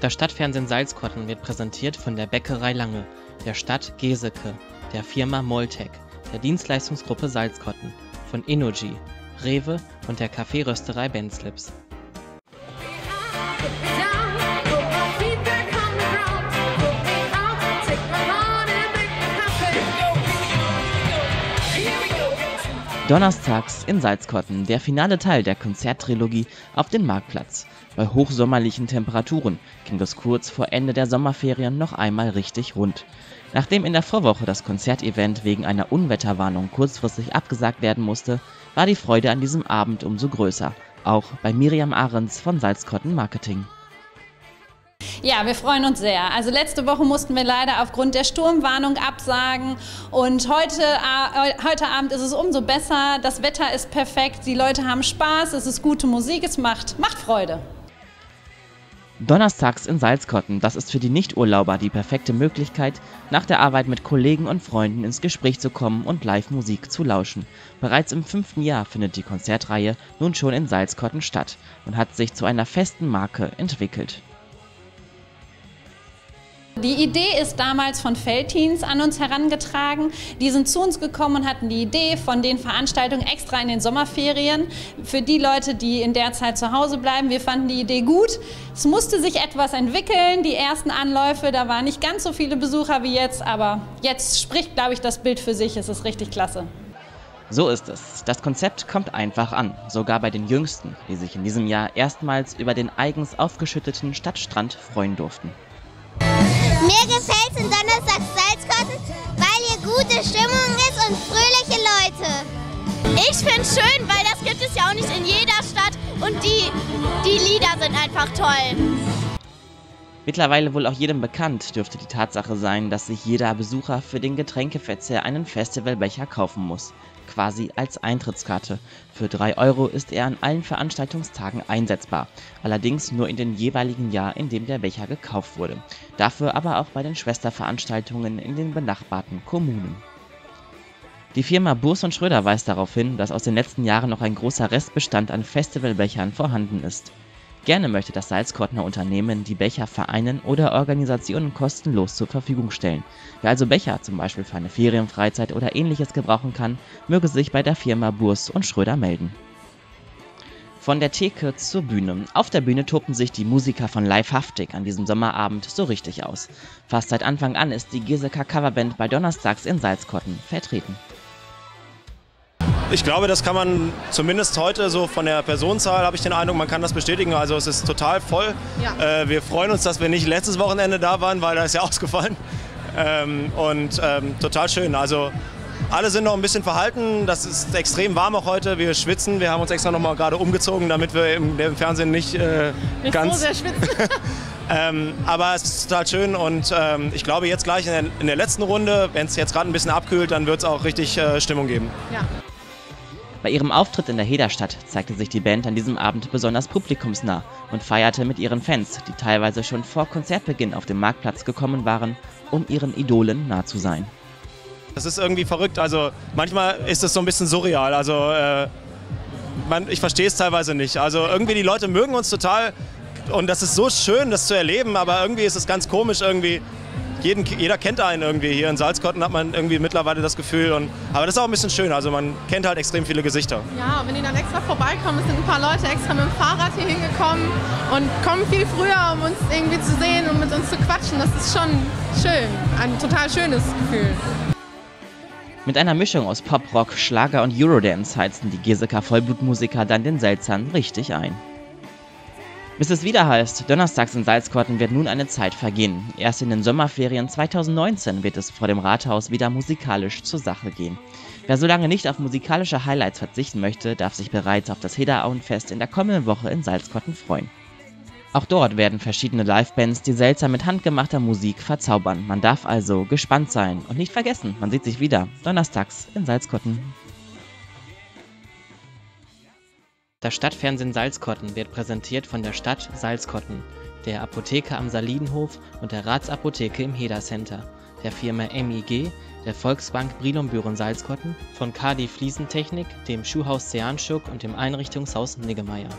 Das Stadtfernsehen Salzkotten wird präsentiert von der Bäckerei Lange, der Stadt Geseke, der Firma Moltec, der Dienstleistungsgruppe Salzkotten, von Innogy, Rewe und der Kaffeerösterei Benzlips. Donnerstags in Salzkotten der finale Teil der Konzerttrilogie auf den Marktplatz. Bei hochsommerlichen Temperaturen ging es kurz vor Ende der Sommerferien noch einmal richtig rund. Nachdem in der Vorwoche das Konzertevent wegen einer Unwetterwarnung kurzfristig abgesagt werden musste, war die Freude an diesem Abend umso größer. Auch bei Miriam Ahrens von Salzkotten Marketing. Ja, wir freuen uns sehr. Also letzte Woche mussten wir leider aufgrund der Sturmwarnung absagen und heute, heute Abend ist es umso besser. Das Wetter ist perfekt, die Leute haben Spaß, es ist gute Musik, es macht, macht Freude. Donnerstags in Salzkotten, das ist für die Nichturlauber die perfekte Möglichkeit, nach der Arbeit mit Kollegen und Freunden ins Gespräch zu kommen und Live-Musik zu lauschen. Bereits im fünften Jahr findet die Konzertreihe nun schon in Salzkotten statt und hat sich zu einer festen Marke entwickelt. Die Idee ist damals von Feldteens an uns herangetragen. Die sind zu uns gekommen und hatten die Idee von den Veranstaltungen extra in den Sommerferien für die Leute, die in der Zeit zu Hause bleiben. Wir fanden die Idee gut. Es musste sich etwas entwickeln. Die ersten Anläufe, da waren nicht ganz so viele Besucher wie jetzt, aber jetzt spricht, glaube ich, das Bild für sich. Es ist richtig klasse. So ist es. Das Konzept kommt einfach an, sogar bei den Jüngsten, die sich in diesem Jahr erstmals über den eigens aufgeschütteten Stadtstrand freuen durften. Mir gefällt in Donnerstag Salzkotten, weil hier gute Stimmung ist und fröhliche Leute. Ich finde es schön, weil das gibt es ja auch nicht in jeder Stadt und die, die Lieder sind einfach toll. Mittlerweile wohl auch jedem bekannt dürfte die Tatsache sein, dass sich jeder Besucher für den Getränkeverzehr einen Festivalbecher kaufen muss quasi als Eintrittskarte. Für 3 Euro ist er an allen Veranstaltungstagen einsetzbar, allerdings nur in dem jeweiligen Jahr, in dem der Becher gekauft wurde. Dafür aber auch bei den Schwesterveranstaltungen in den benachbarten Kommunen. Die Firma Burs und Schröder weist darauf hin, dass aus den letzten Jahren noch ein großer Restbestand an Festivalbechern vorhanden ist. Gerne möchte das Salzkottner Unternehmen die Becher Vereinen oder Organisationen kostenlos zur Verfügung stellen. Wer also Becher zum Beispiel für eine Ferienfreizeit oder ähnliches gebrauchen kann, möge sich bei der Firma Burs und Schröder melden. Von der Theke zur Bühne. Auf der Bühne toben sich die Musiker von Live Haftig an diesem Sommerabend so richtig aus. Fast seit Anfang an ist die Giseka Coverband bei Donnerstags in Salzkotten vertreten. Ich glaube, das kann man zumindest heute so von der Personenzahl habe ich den Eindruck, man kann das bestätigen. Also es ist total voll. Ja. Äh, wir freuen uns, dass wir nicht letztes Wochenende da waren, weil da ist ja ausgefallen. Ähm, und ähm, total schön. Also alle sind noch ein bisschen verhalten. Das ist extrem warm auch heute. Wir schwitzen. Wir haben uns extra noch mal gerade umgezogen, damit wir im, im Fernsehen nicht, äh, nicht ganz. So sehr schwitzen. ähm, aber es ist total schön und ähm, ich glaube jetzt gleich in der, in der letzten Runde, wenn es jetzt gerade ein bisschen abkühlt, dann wird es auch richtig äh, Stimmung geben. Ja. Bei ihrem Auftritt in der Hederstadt zeigte sich die Band an diesem Abend besonders publikumsnah und feierte mit ihren Fans, die teilweise schon vor Konzertbeginn auf den Marktplatz gekommen waren, um ihren Idolen nah zu sein. Das ist irgendwie verrückt. Also manchmal ist es so ein bisschen surreal. Also äh, man, ich verstehe es teilweise nicht. Also irgendwie die Leute mögen uns total und das ist so schön, das zu erleben. Aber irgendwie ist es ganz komisch irgendwie jeden, jeder kennt einen irgendwie. Hier in Salzkotten hat man irgendwie mittlerweile das Gefühl. Und, aber das ist auch ein bisschen schön. Also man kennt halt extrem viele Gesichter. Ja, und wenn die dann extra vorbeikommen, sind ein paar Leute extra mit dem Fahrrad hier hingekommen und kommen viel früher, um uns irgendwie zu sehen und mit uns zu quatschen. Das ist schon schön. Ein total schönes Gefühl. Mit einer Mischung aus Pop, Rock, Schlager und Eurodance heizten die Geseka Vollblutmusiker dann den Selzern richtig ein. Bis es wieder heißt, donnerstags in Salzkotten wird nun eine Zeit vergehen. Erst in den Sommerferien 2019 wird es vor dem Rathaus wieder musikalisch zur Sache gehen. Wer so lange nicht auf musikalische Highlights verzichten möchte, darf sich bereits auf das Hederauenfest in der kommenden Woche in Salzkotten freuen. Auch dort werden verschiedene Livebands die seltsam mit handgemachter Musik verzaubern. Man darf also gespannt sein und nicht vergessen, man sieht sich wieder donnerstags in Salzkotten. Das Stadtfernsehen Salzkotten wird präsentiert von der Stadt Salzkotten, der Apotheke am Salidenhof und der Ratsapotheke im Heder Center, der Firma MIG, der Volksbank Brilon Büren Salzkotten, von KD Fliesentechnik, dem Schuhhaus Seanschuk und dem Einrichtungshaus Niggemeier